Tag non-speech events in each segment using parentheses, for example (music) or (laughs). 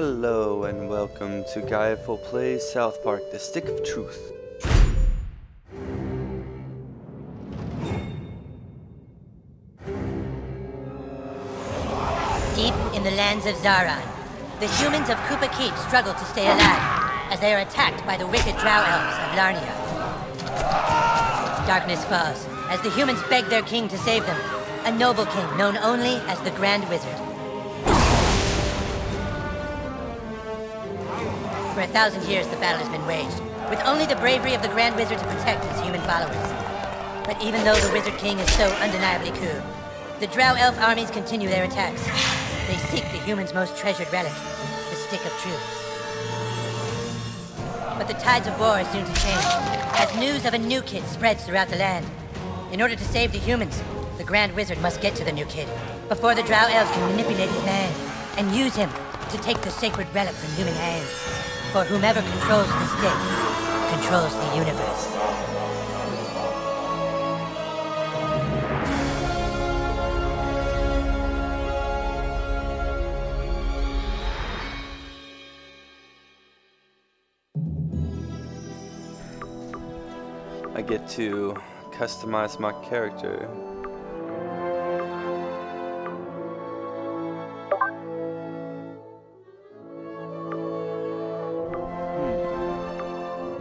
Hello and welcome to Guileful Plays South Park The Stick of Truth. Deep in the lands of Zaron, the humans of Kupa Keep struggle to stay alive as they are attacked by the wicked Drow Elves of Larnia. Darkness falls as the humans beg their king to save them, a noble king known only as the Grand Wizard. For a thousand years, the battle has been waged, with only the bravery of the Grand Wizard to protect his human followers. But even though the Wizard King is so undeniably cool, the Drow Elf armies continue their attacks. They seek the humans' most treasured relic, the Stick of Truth. But the tides of war are soon to change, as news of a new kid spreads throughout the land. In order to save the humans, the Grand Wizard must get to the new kid before the Drow Elves can manipulate his mind and use him to take the sacred relic from human hands. For whomever controls the stick controls the universe. I get to customize my character.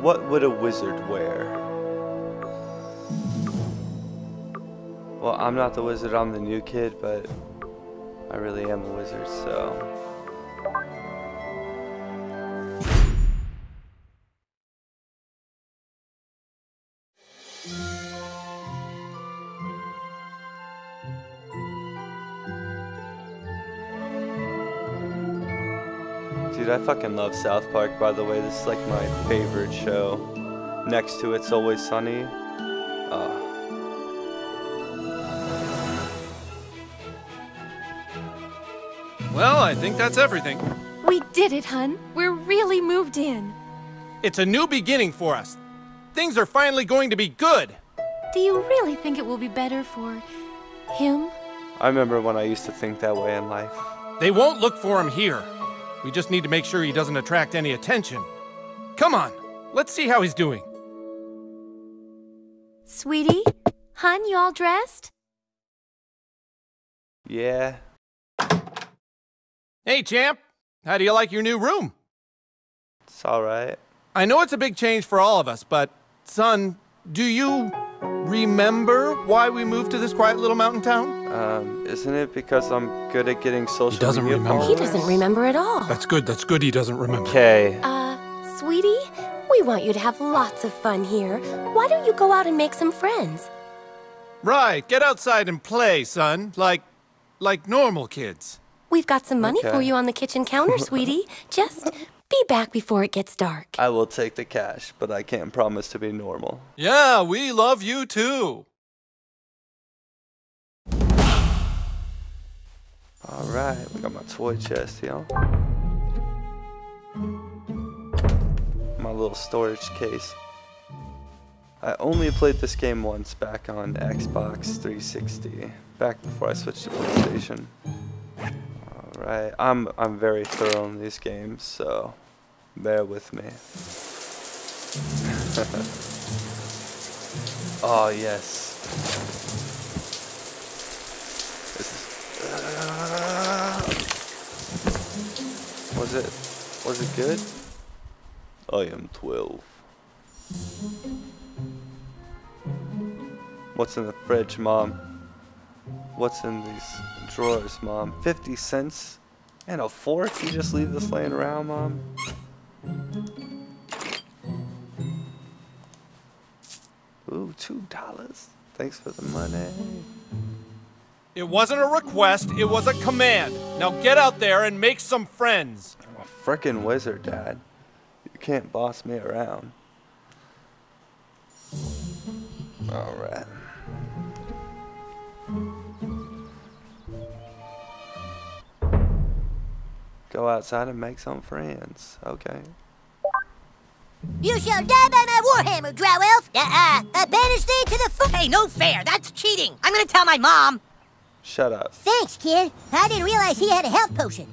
What would a wizard wear? Well, I'm not the wizard, I'm the new kid, but I really am a wizard, so... Dude, I fucking love South Park, by the way. This is like my favorite show. Next to It's Always Sunny. Uh, Well, I think that's everything. We did it, hun. We're really moved in. It's a new beginning for us. Things are finally going to be good. Do you really think it will be better for him? I remember when I used to think that way in life. They won't look for him here. We just need to make sure he doesn't attract any attention. Come on, let's see how he's doing. Sweetie? Hun, you all dressed? Yeah. Hey, champ. How do you like your new room? It's alright. I know it's a big change for all of us, but, son, do you remember why we moved to this quiet little mountain town? Um, isn't it because I'm good at getting social he doesn't media remember. He doesn't remember at all. That's good, that's good he doesn't remember. Okay. Uh, sweetie, we want you to have lots of fun here. Why don't you go out and make some friends? Right, get outside and play, son. Like, like normal kids. We've got some money for you on the kitchen counter, (laughs) sweetie. Just be back before it gets dark. I will take the cash, but I can't promise to be normal. Yeah, we love you too. Alright, we got my toy chest, yo. My little storage case. I only played this game once back on Xbox 360, back before I switched to PlayStation. Alright, I'm I'm very thorough in these games, so bear with me. (laughs) oh yes. This is uh, was it was it good? I am 12. What's in the fridge, mom? What's in these drawers, mom? 50 cents and a fork? You just leave this laying around, mom? Ooh, two dollars. Thanks for the money. It wasn't a request, it was a command. Now get out there and make some friends. Frickin' wizard, Dad. You can't boss me around. Alright. Go outside and make some friends. Okay. You shall die by my warhammer, Drow Elf! Uh-uh. Uh, banish thee to the! Hey, no fair! That's cheating! I'm gonna tell my mom! Shut up. Thanks, kid. I didn't realize he had a health potion.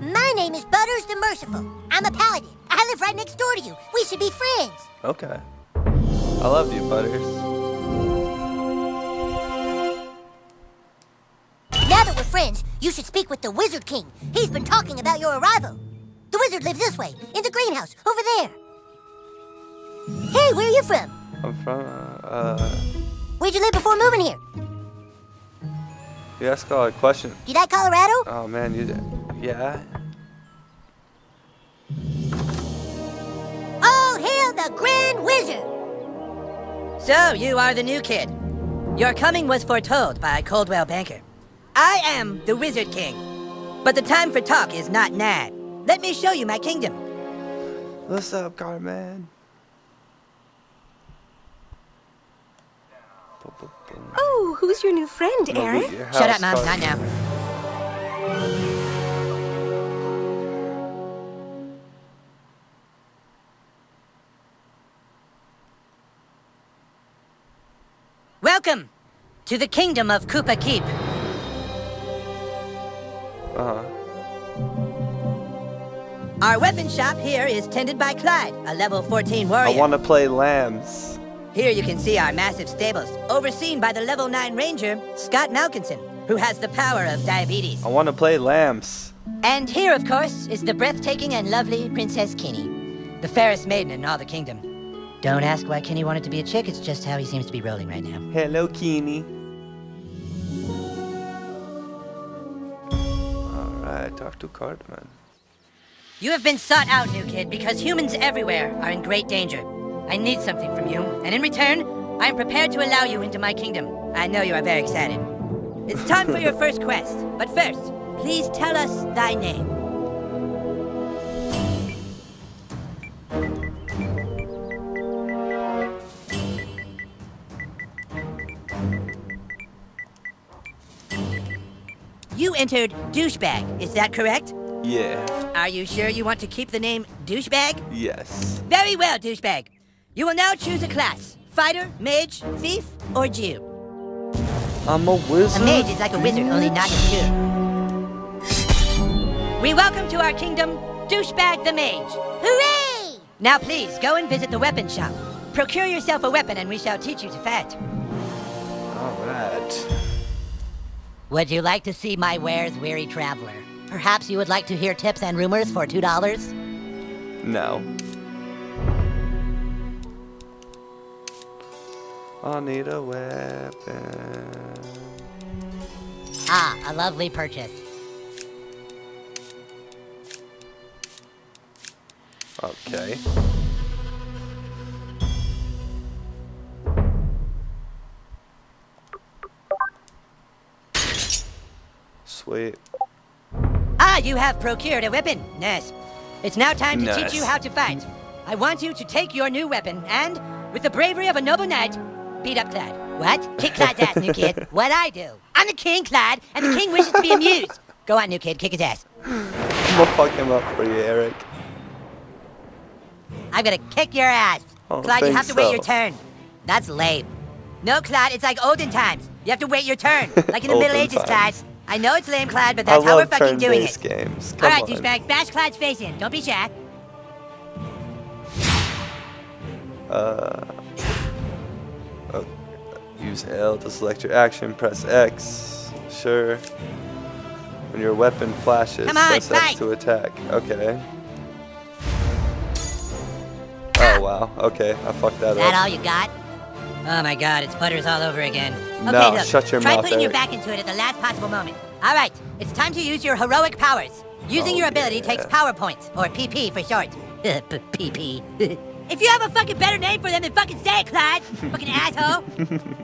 My name is Butters the Merciful. I'm a paladin. I live right next door to you. We should be friends. Okay. I love you, Butters. Now that we're friends, you should speak with the Wizard King. He's been talking about your arrival. The wizard lives this way, in the greenhouse, over there. Hey, where are you from? I'm from, uh, Where'd you live before moving here? you ask all the questions. You like Colorado? Oh man, you, yeah? All hail the Grand Wizard! So, you are the new kid. Your coming was foretold by Coldwell Banker. I am the Wizard King. But the time for talk is not now. Let me show you my kingdom. What's up, Cartman? Boom, boom, boom. Oh, who's your new friend, Eric? Shut up, Mom. Cart- Not now. Welcome to the kingdom of Kupa Keep. Uh-huh. Our weapon shop here is tended by Clyde, a level 14 warrior. I want to play lambs. Here you can see our massive stables, overseen by the level 9 ranger, Scott Malkinson, who has the power of diabetes. I want to play lambs. And here, of course, is the breathtaking and lovely Princess Kenny, the fairest maiden in all the kingdom. Don't ask why Kenny wanted to be a chick, it's just how he seems to be rolling right now. Hello, Kenny. Alright, talk to Cartman. You have been sought out, new kid, because humans everywhere are in great danger. I need something from you, and in return, I am prepared to allow you into my kingdom. I know you are very excited. It's time for your (laughs) first quest, but first, please tell us thy name. Entered douchebag, is that correct? Yeah. Are you sure you want to keep the name douchebag? Yes. Very well, douchebag. You will now choose a class fighter, mage, thief, or Jew. I'm a wizard. A mage is like a wizard, only not a Jew. We welcome to our kingdom Douchebag the Mage. Hooray! Now, please go and visit the weapon shop. Procure yourself a weapon, and we shall teach you to fight. Alright. Would you like to see my wares, weary traveler? Perhaps you would like to hear tips and rumors for $2? No. I need a weapon. Ah, a lovely purchase. Okay. Sweet. Ah, you have procured a weapon. Nice. It's now time to Nice. teach you how to fight. I want you to take your new weapon and, with the bravery of a noble knight, beat up Clyde. What? Kick Clyde's ass, new kid. (laughs) What I do? I'm the king, Clyde, and the king wishes to be amused. Go on, new kid, kick his ass. I'm gonna fuck him up for you, Eric. I'm gonna kick your ass. Oh, Clyde, you have to wait your turn. That's lame. No, Clyde, it's like olden times. You have to wait your turn, (laughs) like in the Middle Ages, Clyde. I know it's lame, Clyde, but I that's how we're fucking doing it. games. Come right, on. douchebag, bash Clyde's face in. Don't be shy. Uh, oh, use L to select your action. Press X. Sure. When your weapon flashes, on, press X to attack. Okay. Oh wow. Okay, I fucked that Is that up. all you got? Oh my god, it's Butters all over again. Okay, No, look, shut your try mouth, putting your back into it at the last possible moment. All right, it's time to use your heroic powers. Using Oh, your ability takes power points, or PP for short. (laughs) PP. (laughs) if you have a fucking better name for them, then fucking say it, Clyde. fucking asshole.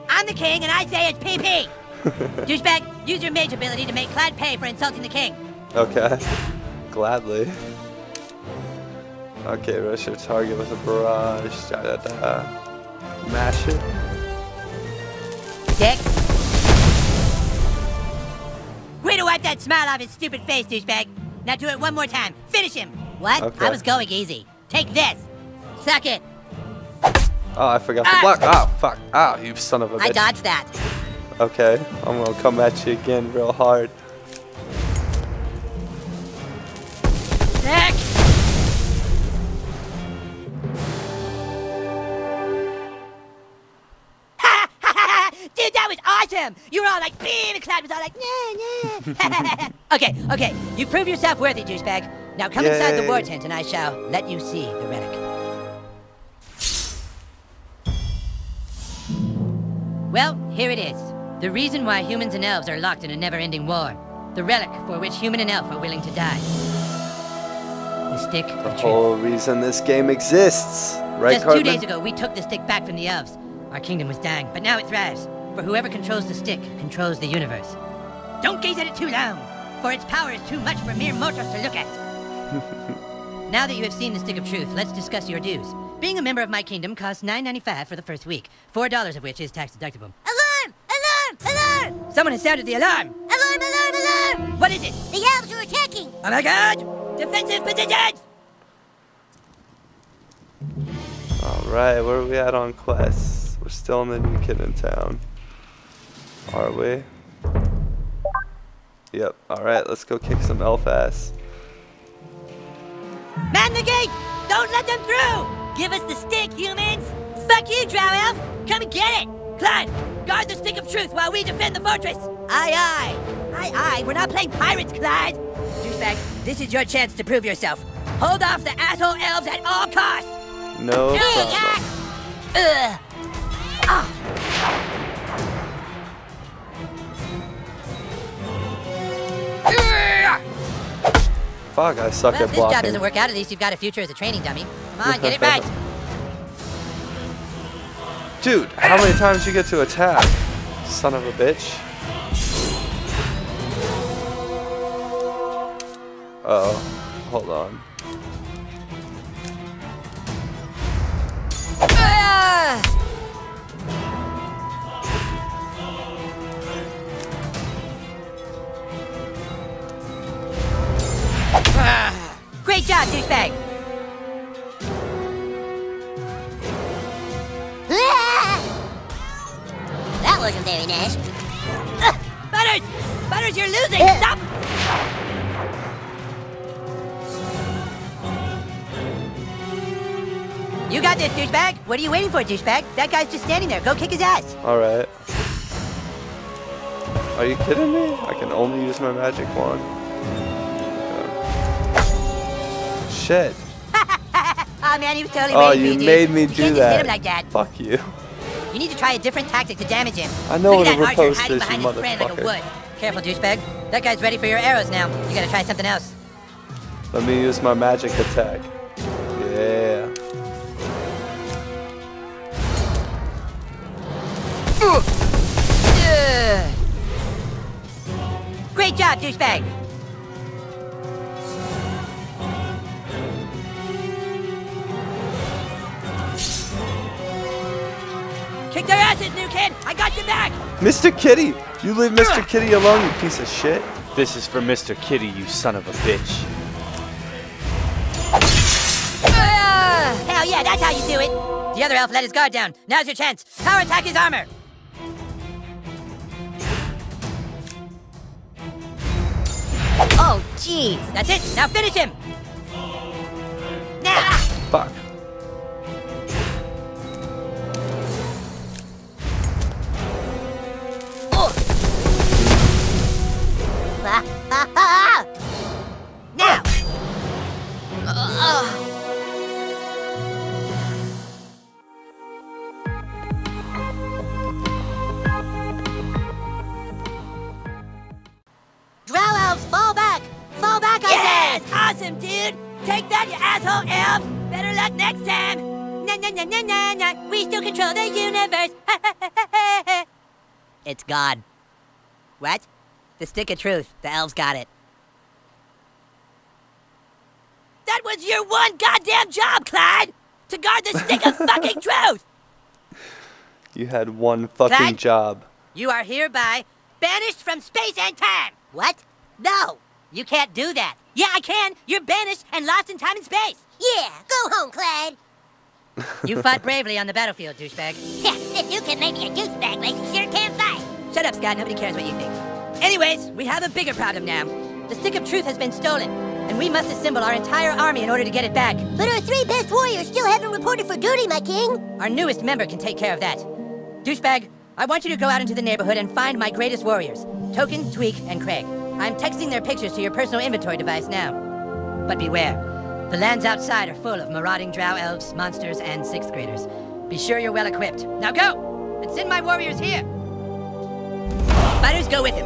I'm the king, and I say it's PP. (laughs) Douchebag, use your mage ability to make Clyde pay for insulting the king. Okay. Gladly. Okay, rush your target with a barrage. Da da da. Mash it. Dick. Way to wipe that smile off his stupid face, douchebag. Now do it one more time. Finish him. What? Okay. I was going easy. Take this. Suck it. Oh, I forgot Ah. block. Oh, fuck. Oh, you son of a I bitch. dodged that. Okay, I'm gonna come at you again real hard. (laughs) okay, okay, you prove yourself worthy, douchebag. Now come inside the war tent and I shall let you see the relic. Well, here it is. The reason why humans and elves are locked in a never-ending war. The relic for which human and elf are willing to die. The stick The of truth. whole reason this game exists. Right, Just Cartman? two days ago, we took the stick back from the elves. Our kingdom was dying, but now it thrives. For whoever controls the stick controls the universe. Don't gaze at it too long, for its power is too much for mere mortals to look at. (laughs) now that you have seen the stick of truth, let's discuss your dues. Being a member of my kingdom costs $9.95 for the first week, $4 of which is tax deductible. Alarm! Alarm! Alarm! Someone has sounded the alarm! Alarm! Alarm! Alarm! What is it? The elves are attacking! Oh my god! Defensive positions! Alright, where are we at on quests? We're still in the new kid in town. Are we? Yep, alright, let's go kick some elf ass. Man the gate! Don't let them through! Give us the stick, humans! Fuck you, Drow Elf! Come and get it! Clyde, guard the stick of truth while we defend the fortress! Aye, aye! Aye, aye, we're not playing pirates, Clyde! Douchebag, this is your chance to prove yourself. Hold off the asshole elves at all costs! No. Ugh! Ah! Fuck, I suck Well, at if this job doesn't work out, at least you've got a future as a training dummy. Come on, get it right! Dude, how many times you get to attack? Son of a bitch. Uh oh. Hold on. Great job, douchebag! That wasn't very nice. Ugh! (laughs) Butters! Butters, you're losing! Uh. (laughs) Stop! You got this, douchebag! What are you waiting for, douchebag? That guy's just standing there. Go kick his ass! Alright. Are you kidding me? I can only use my magic wand. Shit. (laughs) Oh man, was totally Oh, waiting for you you, made me you do can't that. Just hit him like that. Fuck you. You need to try a different tactic to damage him. I know Look at what that a archer hiding is, behind you his friend like a motherfucker. wood. Careful, douchebag. That guy's ready for your arrows now. You gotta try something else. Let me use my magic attack. Yeah. Great job, douchebag. Kick their asses, new kid! I got your back! Mr. Kitty! You leave Mr. (laughs) Kitty alone, you piece of shit. This is for Mr. Kitty, you son of a bitch. Ah! Hell yeah, that's how you do it! The other elf let his guard down. Now's your chance. Power attack his armor! Oh, jeez. That's it! Now finish him! Now! Fuck. Na na! We still control the universe! (laughs) it's gone. What? The stick of truth. The elves got it. That was your one goddamn job, Clyde! To guard the stick of (laughs) fucking truth! You had one fucking Clyde? job. You are hereby banished from space and time! What? No! You can't do that! Yeah, I can! You're banished and lost in time and space! Yeah, go home, Clyde. (laughs) You fought bravely on the battlefield, douchebag. Yeah, (laughs) if you can make me a douchebag, like you sure can fight. Shut up, Scott. Nobody cares what you think. Anyways, we have a bigger problem now. The Stick of Truth has been stolen, and we must assemble our entire army in order to get it back. But our three best warriors still haven't reported for duty, my king. Our newest member can take care of that. Douchebag, I want you to go out into the neighborhood and find my greatest warriors Token, Tweak, and Craig. I'm texting their pictures to your personal inventory device now. But beware, the lands outside are full of marauding drow elves, monsters, and sixth graders. Be sure you're well equipped. Now go! And send my warriors here! Fighters, go with him!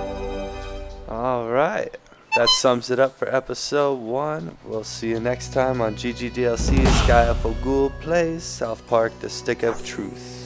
Alright. That sums it up for episode 1. We'll see you next time on GGDLC's Sky Ghoul Plays South Park The Stick of Truth.